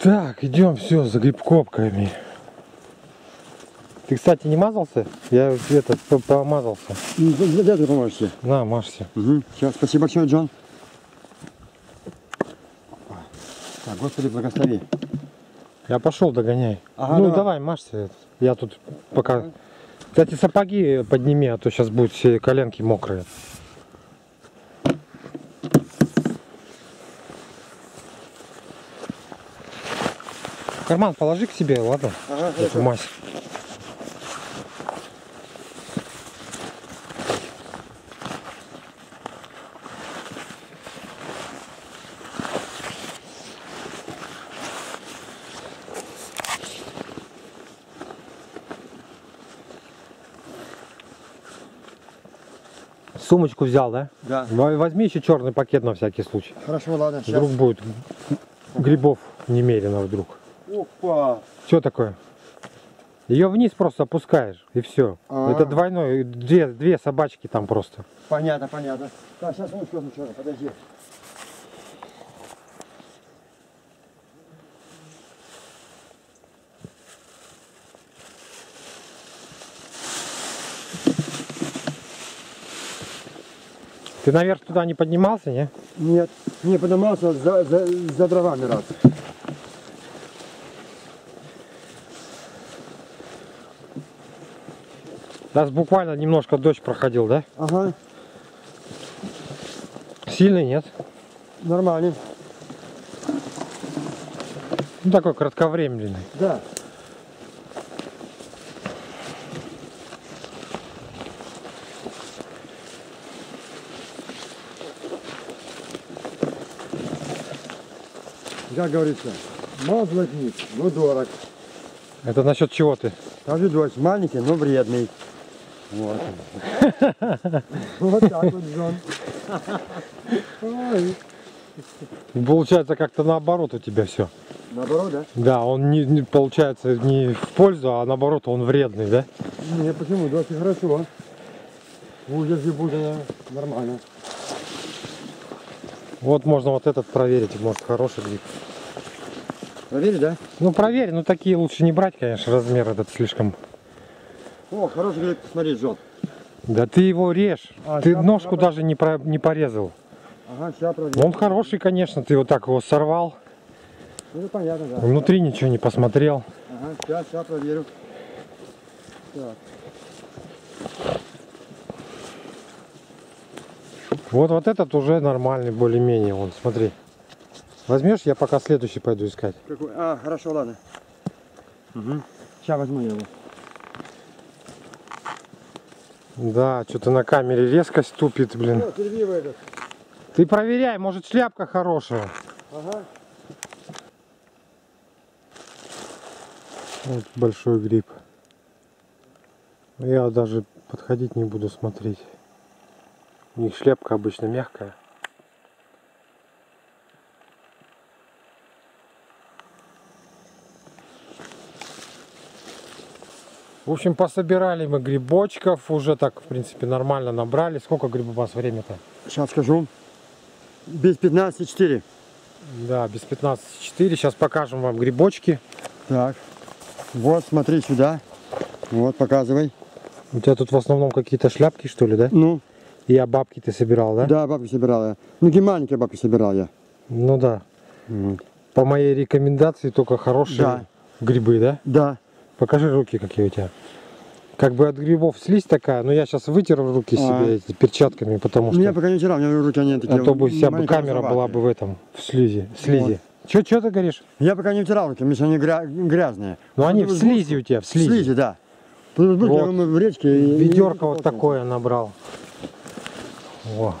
Так, идем все за грибкопками. Ты, кстати, не мазался? Я это по- помазался. Ну, где ты поможешь? На, мажься. Угу. Все, спасибо большое, Джон. Так, Господи, благослови. Я пошел, догоняй. Ага, ну давай. давай, мажься. Я тут пока. Кстати, сапоги подними, а то сейчас будут все коленки мокрые. В карман положи к себе, ладно? Ага, Эту мазь. Сумочку взял, да? Да. Во- Возьми еще черный пакет на всякий случай. Хорошо, ладно, сейчас. Вдруг будет грибов немерено вдруг. Опа. Что такое? Ее вниз просто опускаешь и все. А. Это двойной, две, две собачки там просто. Понятно, понятно. Так, сейчас ручку сначала, подожди. Ты наверх туда не поднимался, не? Нет, не поднимался за, за, за дровами раз. Нас буквально немножко дождь проходил, да? Ага, Сильный нет. нормально. Ну такой кратковременный. Да. Как говорится, мазлок низ, но дорог. Это насчет чего ты? А видос маленький, но вредный. Вот. Вот так вот, Джон. Ой. Получается как-то наоборот у тебя все. Наоборот, да? Да, он не, не- получается не в пользу, а наоборот он вредный, да? Не, почему? Да, очень хорошо. Будет и будет э, нормально. Вот можно вот этот проверить, может хороший гриб. Проверь, да? Ну проверь, ну такие лучше не брать, конечно, размер этот слишком. О, хороший гриб, смотри, Джон. Да ты его режь. А, ты ножку попробуй. даже не, про- не порезал. Ага, сейчас проверь. Он хороший, конечно, ты вот так его сорвал. Ну, понятно, да. Внутри ничего не посмотрел. Ага, сейчас, сейчас проверю. Так. Вот, вот этот уже нормальный, более-менее. Он, смотри. Возьмешь, я пока следующий пойду искать. Какой? А, хорошо, ладно. Угу. Сейчас возьму его. Да, что-то на камере резкость тупит, блин. О, этот. Ты проверяй, может шляпка хорошая. Ага. Вот большой гриб. Я даже подходить не буду смотреть. У них шляпка обычно мягкая. В общем, пособирали мы грибочков, уже так, в принципе, нормально набрали. Сколько грибов у вас время-то? Сейчас скажу. Без 15,4. Да, без 15.4. Сейчас покажем вам грибочки. Так. Вот, смотри сюда. Вот, показывай. У тебя тут в основном какие-то шляпки, что ли, да? Ну, И а бабки ты собирал, да? да, бабки собирал я. Ну, такие маленькие бабки собирал я. Ну да. Вот. По моей рекомендации только хорошие Да. грибы, да? Да. Покажи руки, какие у тебя. Как бы от грибов слизь такая, но я сейчас вытер руки А. себе эти перчатками, потому Ну, что... я пока не втирал, у меня руки они такие. а то бы вся бы камера была бы в этом, в слизи. В слизи. Че, че ты говоришь? Я пока не втирал руки, потому что они гря- грязные. Ну они в слизи у тебя, в В слизи. слизи, да. Вот. я Вот. в речке. Ведерко и- вот такое набрал. Во.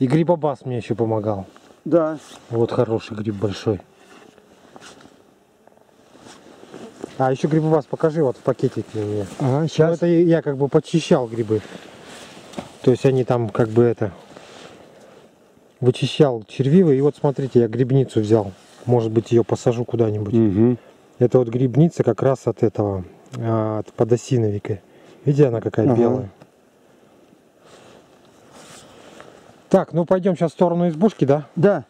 И грибобас мне еще помогал. Да. Вот хороший гриб большой. А еще грибобас покажи вот в пакетике мне. Ага, Ну, сейчас. это я как бы подчищал грибы. То есть они там как бы это вычищал червивы. И вот смотрите, я грибницу взял. Может быть ее посажу куда-нибудь. Угу. Это вот грибница как раз от этого, а, от подосиновика. Видите, она какая Ага. белая. Так, ну пойдем сейчас в сторону избушки, да? Да.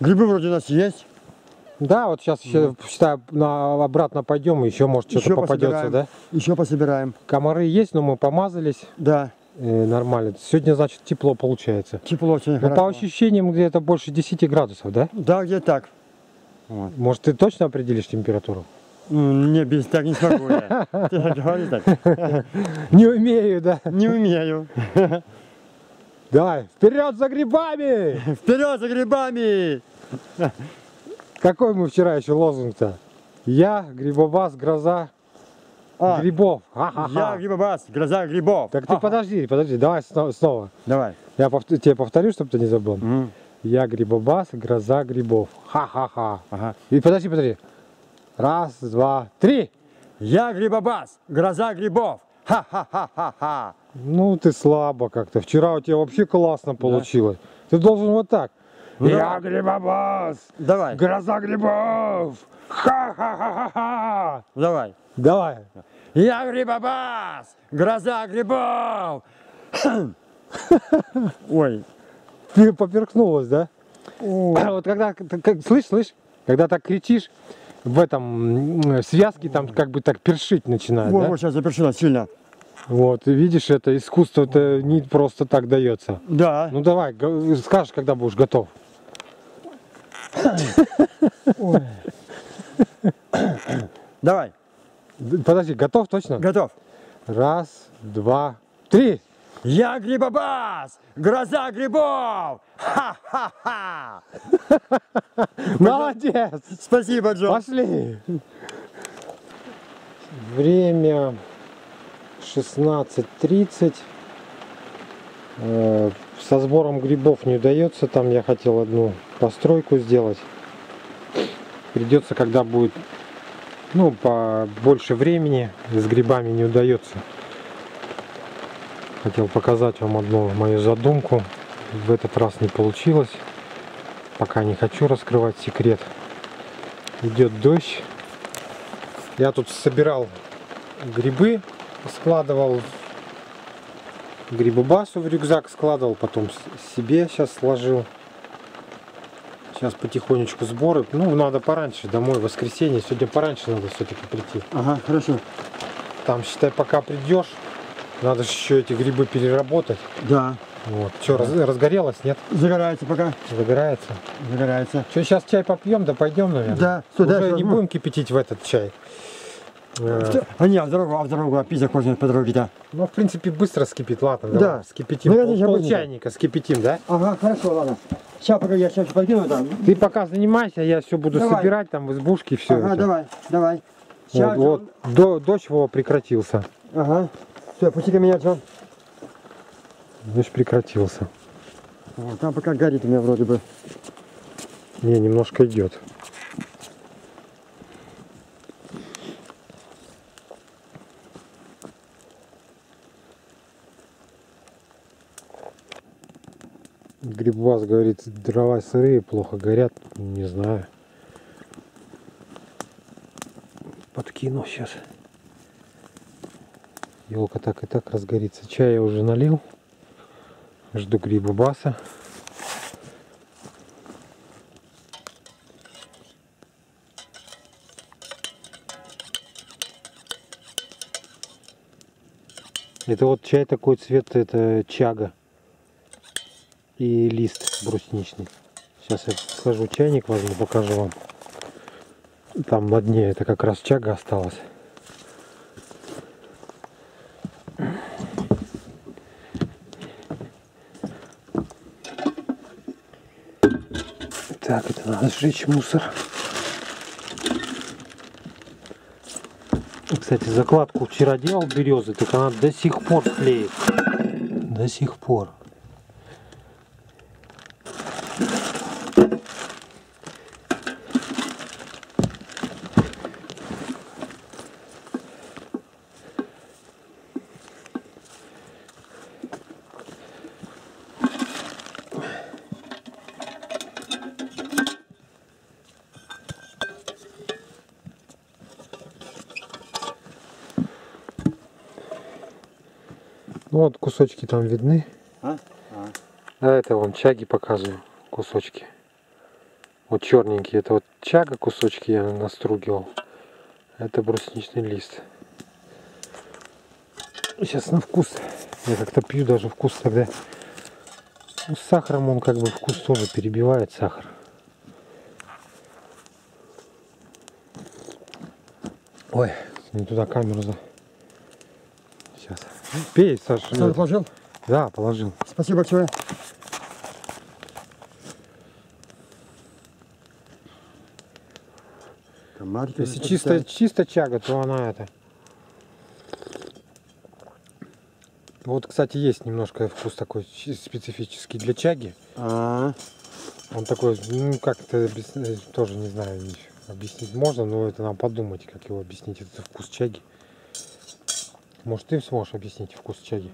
Грибы вроде у нас есть. Да, вот сейчас еще, считаю, на, обратно пойдем, еще может что-то попадется, да? Еще пособираем. Комары есть, но мы помазались, Да, э, нормально. Сегодня, значит, тепло получается. тепло очень Ну, хорошо. по ощущениям где-то больше 10 градусов, да? Да, где так. Вот. Может, ты точно определишь температуру? М, Не, без так не смогу я. Ты говоришь так. Не умею, да? Не умею. Давай, вперед за грибами! Вперед за грибами! Какой мы вчера еще лозунг-то? Я, грибобас, гроза А, грибов. я Ха-ха-ха. грибобас, гроза грибов. Так ты Ха-ха. подожди, подожди, давай сно- снова. Давай. Я повт- тебе повторю, чтобы ты не забыл. М, Я грибобас, гроза грибов. Ха-ха-ха. Ага. И подожди, подожди. Раз, два, три. Я грибобас, гроза грибов. Ха-ха-ха-ха-ха. Ну, ты слабо как-то. Вчера у тебя вообще классно получилось. Ты должен вот так. Ну, Я давай. грибобас, Давай, гроза грибов. Ха-ха-ха-ха-ха. давай. Давай. Я грибобас, гроза грибов. Ой. Ты поперхнулась, да? Вот когда, как- слышь, слышь, когда так кричишь, в этом м, связке там как бы так першить начинает, Вот, да? сейчас запершило сильно. Вот, видишь, это искусство это не просто так дается. Да. Ну давай, скажешь, когда будешь готов. Давай, Подожди, готов точно? готов. Раз, два, три. Я грибобас, гроза грибов. Ха-ха-ха. Молодец! Спасибо, Джо. Пошли! Время 16.30. Э, Со сбором грибов не удается. Там я хотел одну постройку сделать. Придется, когда будет ну, по больше времени. С грибами не удается. Хотел показать вам одну мою задумку. В этот раз не получилось. Пока не хочу раскрывать секрет. Идет дождь. Я тут собирал грибы, складывал грибобасу в рюкзак складывал, потом себе сейчас сложил. Сейчас потихонечку сборы. Ну, надо пораньше домой, в воскресенье. Сегодня пораньше надо все-таки прийти. Ага, хорошо. Там, считай, пока придешь, надо же еще эти грибы переработать. Да. Вот. Что, разгорелось, нет? Загорается пока. Загорается. Загорается. Что, сейчас чай попьем, да пойдем, наверное? Да, сюда Уже не будем кипятить в этот чай. Э, А не, а в дорогу, а в дорогу, а пить закончилось по дороге, да. Ну, в принципе, быстро скипит. Ладно, Да. давай, скипятим. Ну, это Пол, пол чайника скипятим, да? Ага, хорошо, ладно. Сейчас пока я сейчас подкину там. Ты пока занимайся, я все буду Давай. собирать там в избушке, все Ага, давай, давай. Вот, Сейчас, вот. До, дождь его прекратился. Ага. Все, пусти меня, Джон. Дождь прекратился. Вот, там пока горит у меня вроде бы. Не, немножко идет. Грибваз говорит, дрова сырые, плохо горят. Не знаю. Подкину сейчас. Елка так и так разгорится. Чай я уже налил. Жду грибобаса. Это вот чай такой цвет, это чага и лист брусничный. Сейчас я схожу чайник возьму, покажу вам. Там на дне это как раз чага осталась. Так, это надо сжечь мусор. Кстати, закладку вчера делал березы, так она до сих пор клеит. До сих пор. Ну вот кусочки там видны. А? А это вон чаги показываю, кусочки. Вот черненький, это вот чага кусочки я настругивал. Это брусничный лист. Сейчас на вкус. Я как-то пью даже вкус тогда. Ну, с сахаром он как бы вкус тоже перебивает сахар. Ой, не туда камеру за. Пей, Саша. Сам положил? Да, положил. Спасибо большое. Комарики Если чисто, чисто чага, то она это. Вот, кстати, есть немножко вкус такой специфический для чаги. А, Он такой, ну как это объяс- тоже не знаю, объяснить можно, но это нам подумать, как его объяснить, этот вкус чаги. Может, ты сможешь объяснить вкус чаги?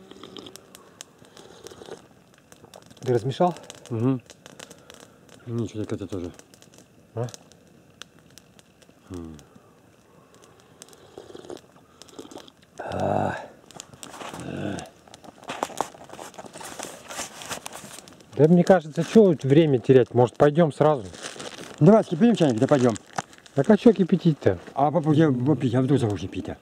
Ты размешал? угу. Ничего, так это тоже. А? Да мне кажется, что время терять? Может, пойдем сразу? Давай, скипим чайник, да пойдем. Так а что кипятить-то? А по пути попить, а вдруг захочешь пить-то?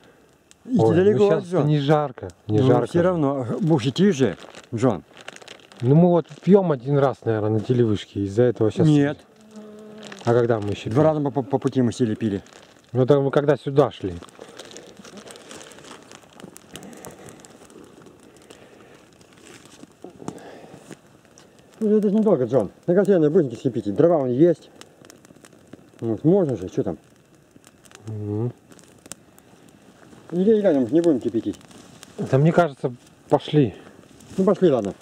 Идти Ой, далеко, ну сейчас Джон. не жарко, не Ну, жарко. все равно, идти же, Джон. Ну мы вот пьем один раз, наверное, на телевышке. Из-за этого сейчас. Нет, А когда мы еще два раза по, по пути мы сели пили. Ну это мы когда сюда шли. Ну, это же недолго, Джон. На контейнер будете скипить, дрова вон есть. Вот, можно же, что там? Мгм. Или рядом не будем кипятить. Да мне кажется, пошли. Ну, пошли, ладно.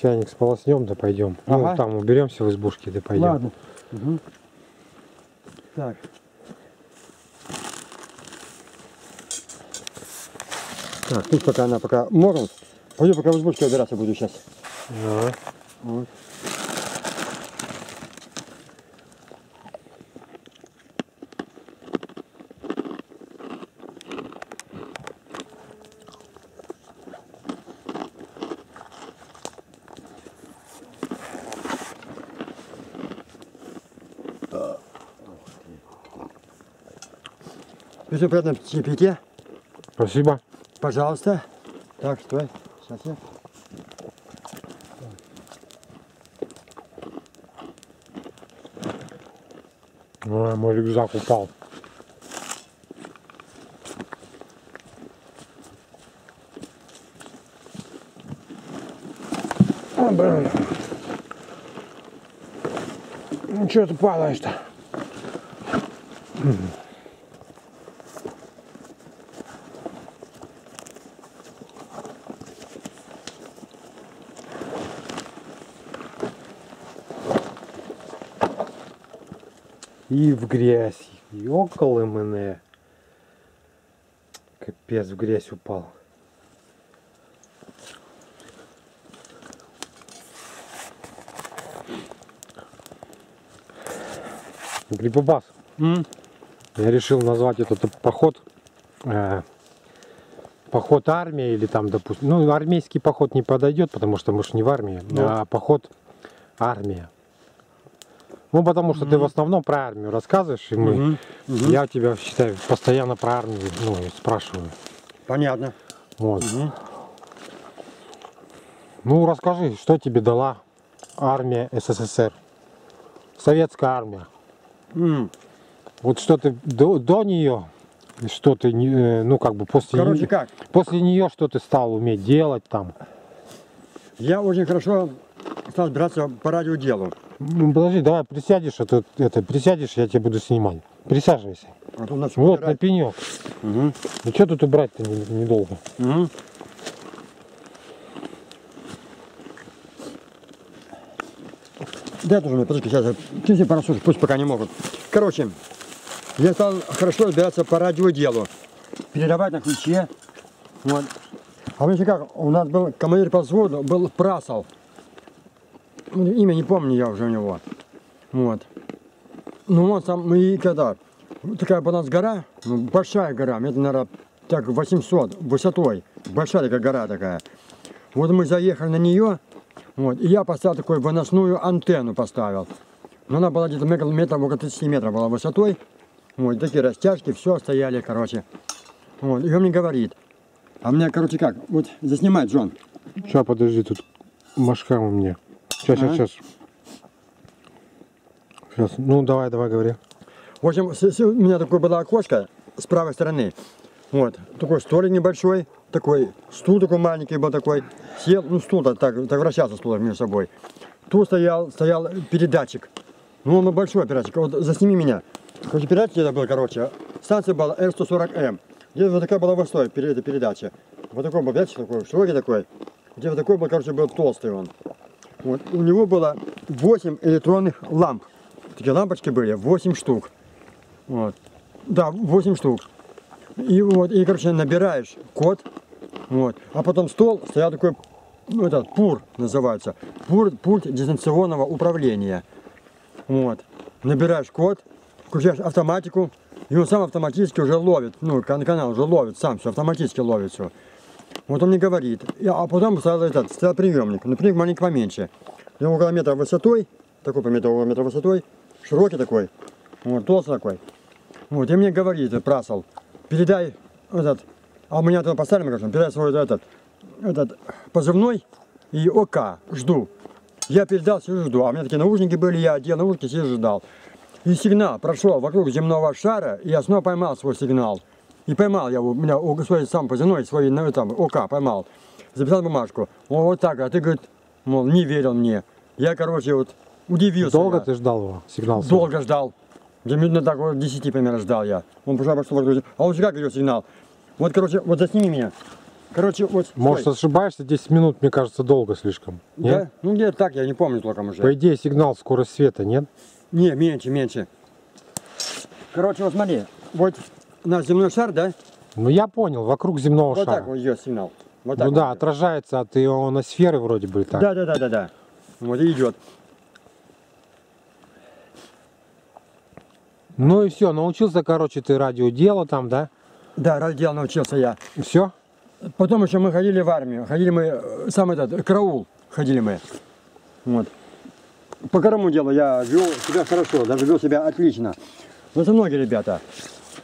Чайник сполоснем, да пойдем. Ага. Ну там уберемся в избушке, да пойдем. Ладно. Мгм. Так. Так, тут пока она пока моргнут. Пойду пока в избушке убираться буду сейчас. Да. Вот. Пишу приятно чаепитие. Спасибо. Пожалуйста. Так, стой. Сейчас я. Ой, мой рюкзак упал. А, блин. Ну что ты падаешь-то? И в грязь. Ёкалы мене. Капец, в грязь упал. Грибобас. Я решил назвать этот поход э, поход армия или там, допустим, ну армейский поход не подойдет, потому что мы же не в армии, Ну. а поход армия. Ну, потому что ты в основном про армию рассказываешь, и мы, Мгм. Мгм. я тебя считаю постоянно про армию, ну, спрашиваю. Понятно. Вот. Мгм. Ну, расскажи, что тебе дала армия СССР, советская армия. М. Вот что ты до, до нее, что ты, э, ну, как бы после Короче, нее, как? после нее что ты стал уметь делать там. Я очень хорошо стал браться по радиоделу. Ну, подожди, давай присядешь, а то это, присядешь, я тебя буду снимать. Присаживайся. Вот нас Вот, на пенек. Мгм. Ну, что тут убрать-то не- недолго? Мгм. Да, тоже, подожди, сейчас, чуть пару слушай, пусть пока не могут. Короче, я стал хорошо разбираться по радиоделу. Передавать на ключе. Вот. А вы как, у нас был командир по взводу, был Прасов. Имя не помню я уже у него. Вот. Ну вот там и когда, такая была у нас гора, ну, большая гора, метр, наверное, так 800 высотой, большая такая гора такая. Вот мы заехали на нее, Вот. И я поставил такую выносную антенну поставил. Но она была где-то метр, метров около 30 метров была высотой. Вот, такие растяжки, все стояли, короче. Вот, и он мне говорит. А мне, короче, как, вот заснимать, Джон. Сейчас, подожди, тут машка у меня. Сейчас, А? сейчас, сейчас. Сейчас, ну давай, давай, говори. В общем, с- с- у меня такое было окошко с правой стороны. Вот, такой столик небольшой, такой стул такой маленький был такой. Сел, ну стул так, так, вращался стул между собой. Тут стоял, стоял передатчик. Ну, он большой передатчик. Вот засними меня. Короче, передатчик это был, короче. Станция была R140M. Где вот такая была высотой пере- эта передача. Вот такой был передатчик такой, широкий такой. Где вот такой был, короче, был толстый он. Вот. У него было 8 электронных ламп. Такие лампочки были, 8 штук. Вот. Да, 8 штук. И вот, и, короче, набираешь код, вот. А потом стол стоял такой, ну, этот, ПУР называется. ПУР, пульт дистанционного управления. Вот. Набираешь код, включаешь автоматику, и он сам автоматически уже ловит, ну, кан- канал уже ловит, сам все, автоматически ловит все. Вот он мне говорит. А потом стоял этот, стоял приемник, ну, приемник маленький поменьше. И около метра высотой, такой по около метра высотой, широкий такой, вот, толстый такой. Вот, и мне говорит, прасол, передай этот, а у меня туда поставили микрофон, передай свой этот, этот позывной и ОК, жду. Я передал, сижу, жду. А у меня такие наушники были, я одел наушники, сижу, ждал. И сигнал прошел вокруг земного шара, и я снова поймал свой сигнал. И поймал я его, у меня свой сам позывной, свой ну, там, ОК поймал. Записал бумажку. Он вот так, а ты, говорит, мол, не верил мне. Я, короче, вот удивился. Долго я. ты ждал его, сигнал? свой? Долго ждал. Где минут так вот 10 примерно ждал я. Он пошел, пошел, вокруг. а он всегда идет сигнал. Вот, короче, вот засними меня. Короче, вот. Может, стой. ошибаешься, 10 минут, мне кажется, долго слишком. Нет? Да? Ну где так, я не помню толком уже. По идее, сигнал скорость света, нет? Не, меньше, меньше. Короче, вот смотри, вот наш земной шар, да? Ну я понял, вокруг земного вот шара. так вот идет сигнал. Вот так ну да, вот. отражается от ионосферы вроде бы так. Да, да, да, да, да. Вот и идет. Ну и все, научился, короче, ты радиодело там, да? Да, радио научился я. Все? Потом еще мы ходили в армию. Ходили мы, э, сам этот, караул ходили мы. Вот. По карому делу я вел себя хорошо, даже вел себя отлично. Но это многие ребята.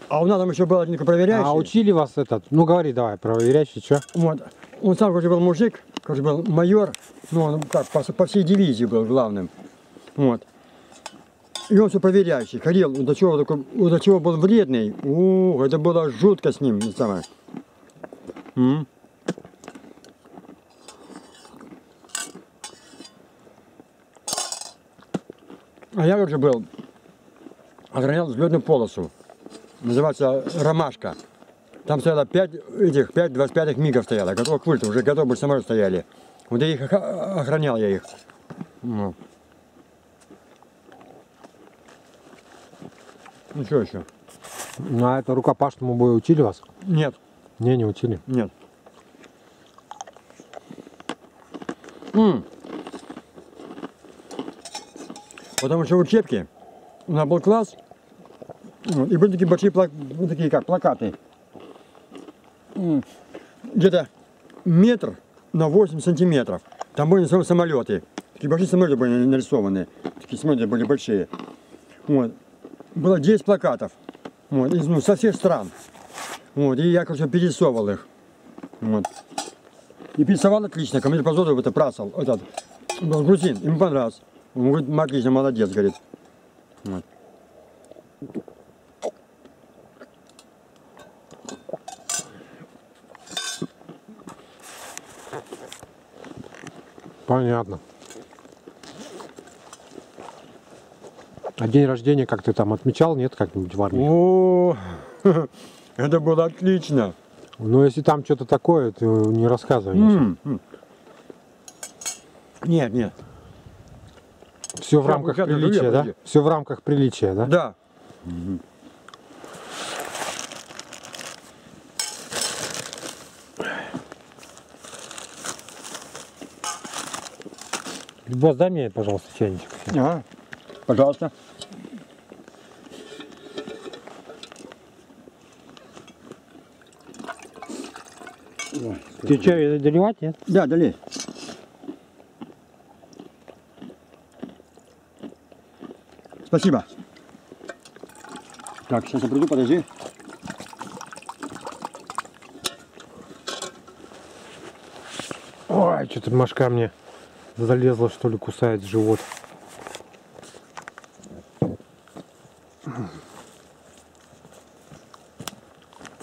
А у нас там еще был один проверяющий. А учили вас этот? Ну говори давай, проверяющий, что? Вот. Он сам, короче, был мужик, короче, был майор, ну, он так, по, по всей дивизии был главным. Вот. И он все проверяющий, ходил, до чего, такой, до чего был вредный. У, это было жутко с ним, не самое. М. А я уже был, охранял взлетную полосу. Называется «Ромашка». Там стояло 5 этих, 5 25 мигов стояло, готовых к вылету, уже готовы были самолеты стояли. Вот я их охра- охранял я их. Ну. Ну что еще? Ну а это рукопашному бою учили вас? Нет, Не, не учили. нет. М. Потому что учебки, у нас был класс, и были такие большие пла- ну, такие как плакаты. Где-то метр на 8 сантиметров. Там были нарисованы самолеты. Такие большие самолеты были нарисованы. Такие самолеты были большие. Вот. Было 10 плакатов. Вот, из, ну, со всех стран. Вот, и я, короче, перерисовывал их. Вот. И перерисовал отлично. Командир Позоров это прасал. Этот, был грузин, ему понравилось. Он говорит, отлично, молодец, говорит. Вот. Понятно. А день рождения как ты там отмечал, нет, как-нибудь в армии? О, это было отлично. Ну если там что-то такое, ты не рассказывай. М, м. Нет, нет. Все в рамках приличия, да? Все в рамках приличия, да? Да. Любас, дай мне, пожалуйста, чайничек. Ага, пожалуйста. Ой, Ты чай доливать, нет? Да, долей. Спасибо. Так, сейчас я приду, подожди. Ой, что-то машка мне залезла, что ли, кусает живот.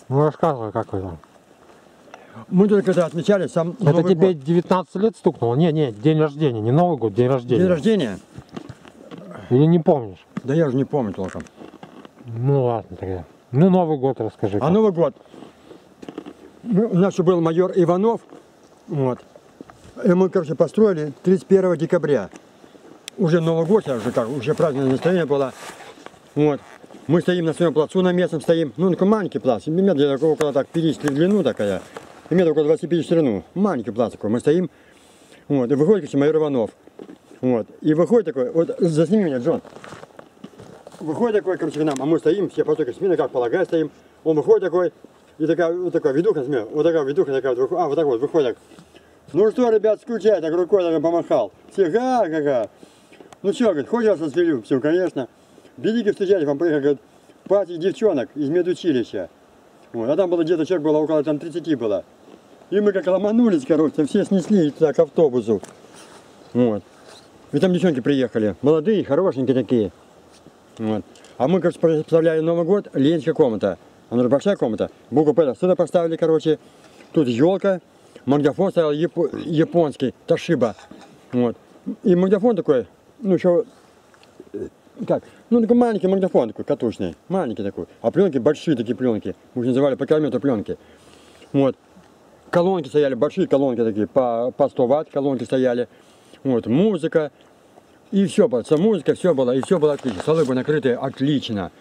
Ну рассказывай, как вы там. Мы только когда отмечали сам Это Новый тебе год. 19 лет стукнуло? Не, не, день рождения, не Новый год, день рождения. День рождения? Или не помнишь? Да я уже не помню толком. Ну ладно тогда. Ну Новый год расскажи. А как. Новый год. Ну, у нас был майор Иванов. Вот. И мы, короче, построили 31 декабря. Уже Новый год, уже как, уже праздничное настроение было. Вот. Мы стоим на своем плацу, на местном стоим. Ну, такой маленький плац. Метр около так 50 в длину такая. И метр около 25 в ширину. Маленький плац такой. Мы стоим. Вот. И выходит, короче, майор Иванов. Вот. И выходит такой, вот засними меня, Джон. Выходит такой, короче, к нам, а мы стоим, все по стойке смирно, как полагаю, стоим. Он выходит такой, и такая, вот такая ведуха, смею, вот такая ведуха, такая, вот а, вот так вот, выходит. Ну что, ребят, скучай, так рукой так помахал. Все, га-га-га. Ну что, говорит, хочешь вас распилю? Все, конечно. Берите, встречайте, вам приехал, говорит, пати девчонок из медучилища. Вот, а там было где-то человек было около там 30 было. И мы как ломанулись, короче, все снесли туда к автобусу. Вот. И там девчонки приехали. Молодые, хорошенькие такие. Вот. А мы, короче, представляли Новый год, Ленинская комната. Она же большая комната. Букву П сюда поставили, короче. Тут елка. Магнитофон стоял япо- японский, Ташиба. Вот. И магнитофон такой, ну еще, э, как, ну такой маленький магнитофон такой, катушный. Маленький такой. А пленки большие такие пленки. Мы их называли по километру пленки. Вот. Колонки стояли, большие колонки такие, по, по 100 ватт колонки стояли. Вот, музыка. И все, было, вся музыка, все было, и все было отлично. Столы были накрыты отлично.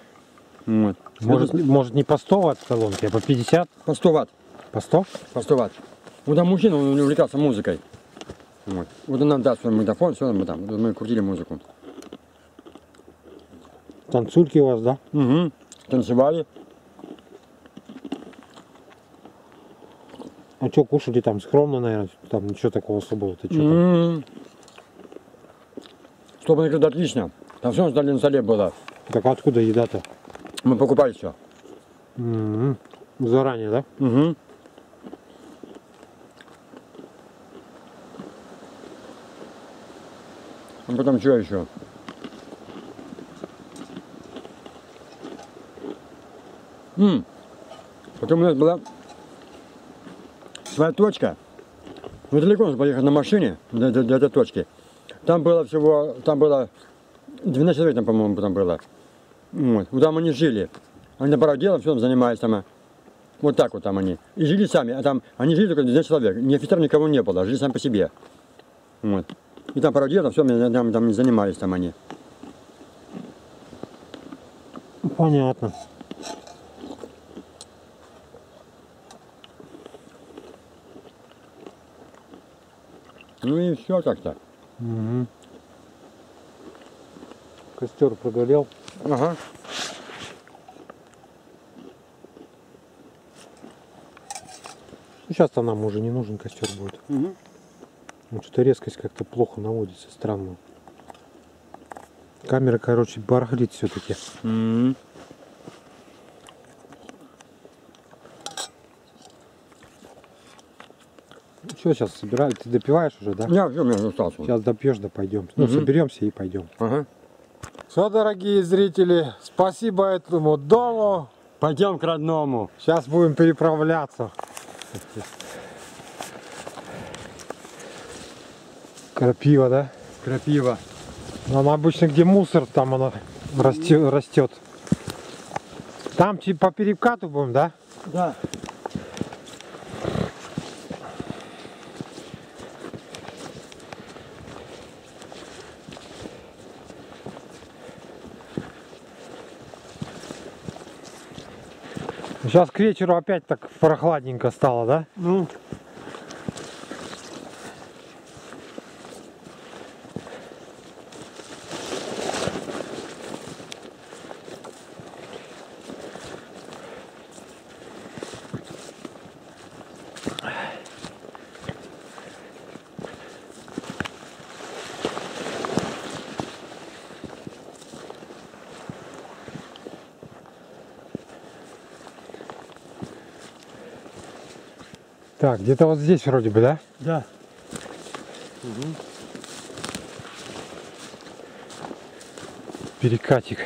Вот. Может, может не по 100 ватт колонки, а по 50? по 100 ватт, По 100? по 100 ватт. Ну там мужчина, он увлекался музыкой. Вот. Вот он нам даст свой магнитофон, все, мы там, мы крутили музыку. Танцульки у вас, да? Угу. Танцевали. А что, кушали там скромно, наверное, там ничего такого особого. Ты что там? Чтобы накрыто отлично. Там все на столе было. Так откуда еда-то? Мы покупали все. Заранее, да? Угу. А потом что еще? М. Потом у нас была своя точка. Мы далеко нужно поехать на машине до, до- до этой точки. Там было всего, там было 12 человек, там, по-моему, там было. Вот. Вот Там они жили. Они наоборот делом все занимались там. а. Вот так вот там они. И жили сами. А там они жили только 12 человек. Ни офицеров никого не было. Жили сами по себе. Вот. И там делом все, там, там не занимались там они. Понятно. Ну и все как-то. Мгм. Костер прогорел. Ага. Сейчас-то нам уже не нужен костер будет. Угу. Ну, что-то резкость как-то плохо наводится, странно. Камера, короче, барахлит все-таки. Что сейчас собираешь? Ты допиваешь уже, да? Я все, меня остался. Сейчас допьешь, да пойдем. Ну, Мгм. соберемся и пойдем. Ага. Все, дорогие зрители, спасибо этому дому. Пойдем к родному. Сейчас будем переправляться. Крапива, да? Крапива. Но она обычно где мусор, там она расте- растет. Там типа по перекату будем, да? Да. Сейчас к вечеру опять так прохладненько стало, да? Ну. Так, где-то вот здесь вроде бы, да? Да. Перекатик.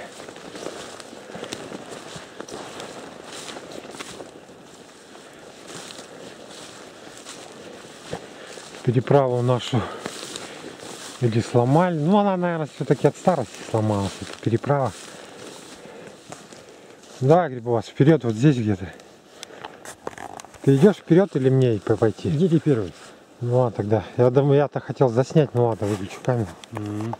Переправу нашу или сломали. Ну, она, наверное, все-таки от старости сломалась, эта переправа. Давай, Грибовас, вперед, вот здесь где-то. Ты идешь вперед или мне по- пойти? Идите первый. Ну ладно тогда. Я думаю, я-то хотел заснять, ну ладно, выключу камеру. Мгм.